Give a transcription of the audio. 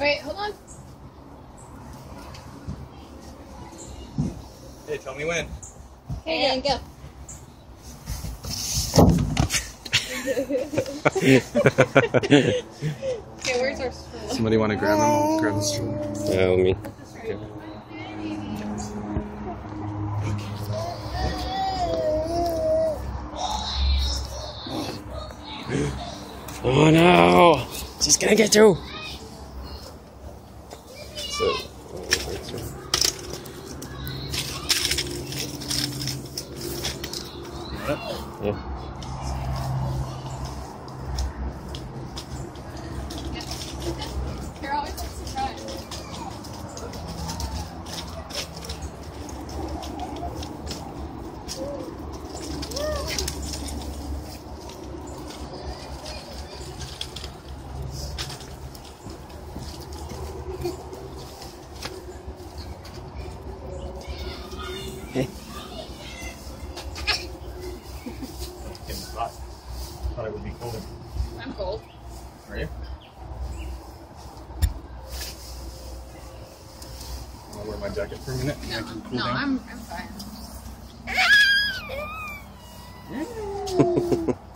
Wait, hold on. Hey, tell me when. Okay, and go. Okay, where's our stroller? Somebody want to grab him? Grab the stroller. Yeah, let me. Oh no! She's gonna get you! So, yeah. Getting hot. Thought it would be colder. I'm cold. Are you? I'll wear my jacket for a minute and I No, can cool no, down. I'm, I'm fine.